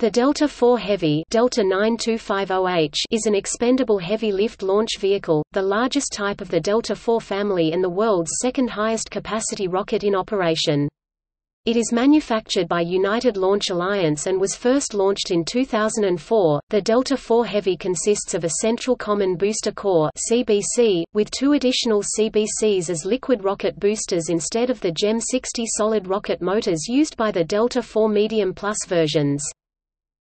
The Delta IV Heavy Delta 9250H is an expendable heavy-lift launch vehicle, the largest type of the Delta IV family and the world's second highest capacity rocket in operation. It is manufactured by United Launch Alliance and was first launched in 2004. The Delta IV Heavy consists of a Central Common Booster Core (CBC) with two additional CBCs as liquid rocket boosters instead of the GEM 60 solid rocket motors used by the Delta IV Medium Plus versions.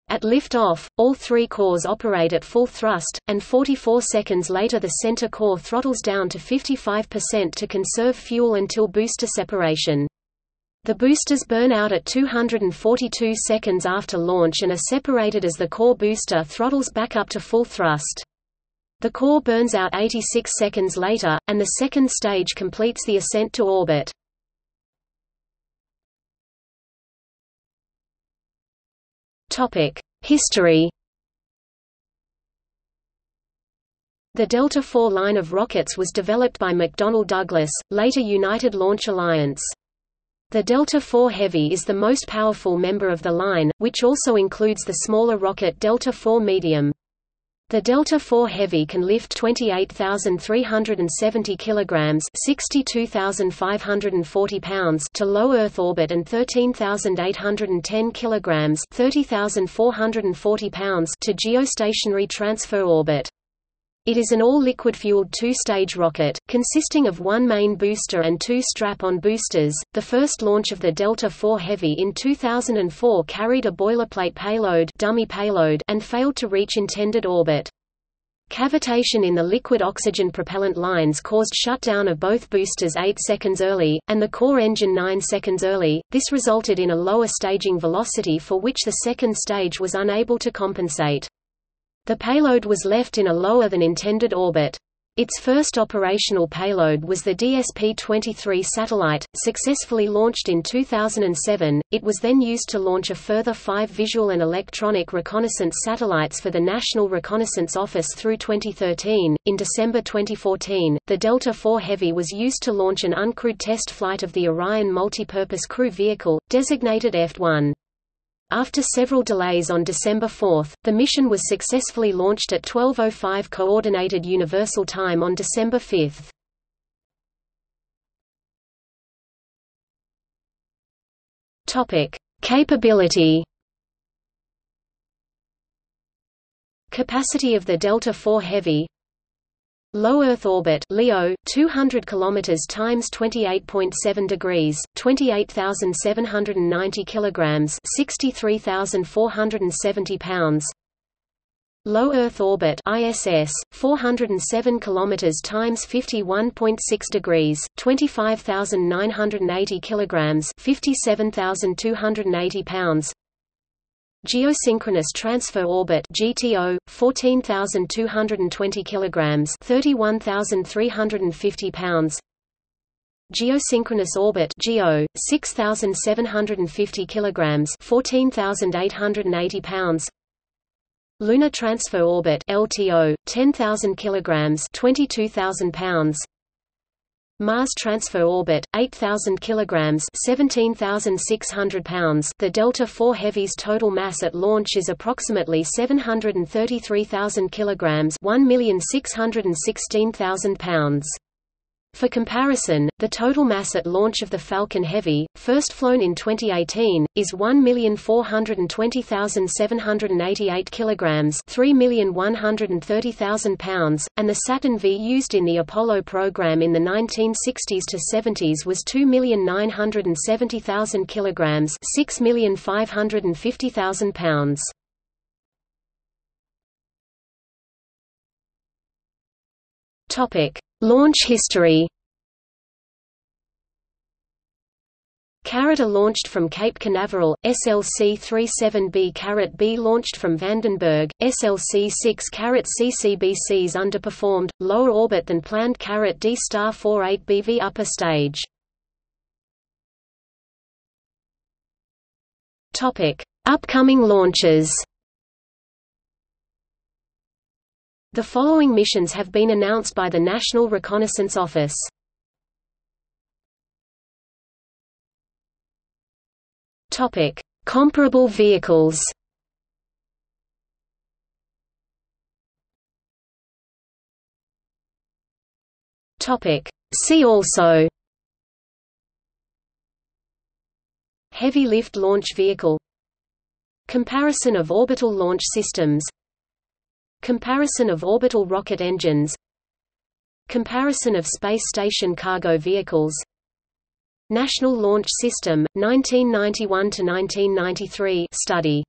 At liftoff, all three cores operate at full thrust, and 44 seconds later the center core throttles down to 55% to conserve fuel until booster separation. The boosters burn out at 242 seconds after launch and are separated as the core booster throttles back up to full thrust. The core burns out 86 seconds later, and the second stage completes the ascent to orbit. History The Delta IV line of rockets was developed by McDonnell Douglas, later United Launch Alliance. The Delta IV Heavy is the most powerful member of the line, which also includes the smaller rocket Delta IV Medium. The Delta IV Heavy can lift 28,370 kilograms (62,540 pounds) to low Earth orbit and 13,810 kilograms (30,440 pounds) to geostationary transfer orbit. It is an all-liquid-fueled two-stage rocket, consisting of one main booster and two strap-on boosters. The first launch of the Delta IV Heavy in 2004 carried a boilerplate payload, dummy payload and failed to reach intended orbit. Cavitation in the liquid oxygen propellant lines caused shutdown of both boosters 8 seconds early, and the core engine 9 seconds early. This resulted in a lower staging velocity for which the second stage was unable to compensate. The payload was left in a lower than intended orbit. Its first operational payload was the DSP-23 satellite, successfully launched in 2007. It was then used to launch a further five visual and electronic reconnaissance satellites for the National Reconnaissance Office through 2013. In December 2014, the Delta IV Heavy was used to launch an uncrewed test flight of the Orion Multipurpose Crew Vehicle, designated EFT-1. After several delays on December 4, the mission was successfully launched at 12.05 Coordinated Universal Time on December 5. Capability Capacity of the Delta IV Heavy Low Earth orbit (LEO) 200 kilometers times 28.7 degrees, 28,790 kilograms, 63,470 pounds. Low Earth orbit ISS 407 kilometers times 51.6 degrees, 25,980 kilograms, 57,280 pounds. Geosynchronous Transfer Orbit (GTO), 14,220 kilograms, 31,350 pounds. Geosynchronous Orbit (GEO), 6,750 kilograms, 14,880 pounds. Lunar Transfer Orbit (LTO), 10,000 kilograms, 22,000 pounds. Mars Transfer Orbit, 8,000 kilograms (17,600 pounds). The Delta IV Heavy's total mass at launch is approximately 733,000 kilograms (1,616,000 pounds). For comparison, the total mass at launch of the Falcon Heavy, first flown in 2018, is 1,420,788 kilograms, 3,130,000 pounds, and the Saturn V used in the Apollo program in the 1960s to 70s was 2,970,000 kilograms, 6,550,000 pounds. Topic: Launch history Caret A launched from Cape Canaveral, SLC-37B Caret B launched from Vandenberg, SLC-6 Caret CCBCs underperformed, lower orbit than planned Caret D Star 48BV upper stage. Upcoming launches The following missions have been announced by the National Reconnaissance Office. Topic: Comparable vehicles. Topic: See also. Heavy lift launch vehicle Comparison of orbital launch systems Comparison of orbital rocket engines. Comparison of space station cargo vehicles. National Launch System, 1991–1993 study